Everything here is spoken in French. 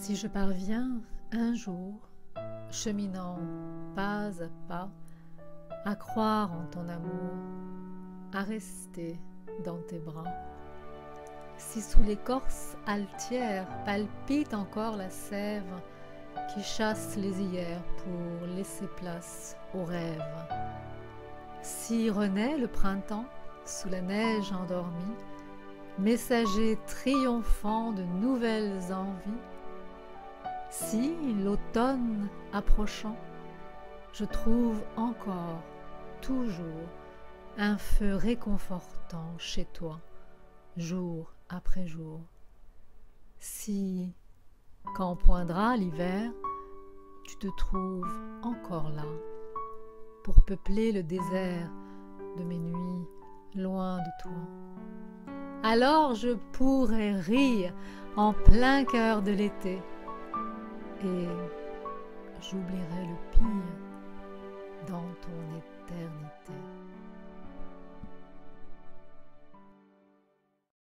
Si je parviens un jour, cheminant pas à pas, à croire en ton amour, à rester dans tes bras, si sous l'écorce altière palpite encore la sève qui chasse les hier pour laisser place aux rêves, si renaît le printemps sous la neige endormie, messager triomphant de nouvelles envies, si, l'automne approchant, je trouve encore, toujours, un feu réconfortant chez toi, jour après jour. Si, quand poindra l'hiver, tu te trouves encore là, pour peupler le désert de mes nuits loin de toi. Alors je pourrais rire en plein cœur de l'été et j'oublierai le pire dans ton éternité.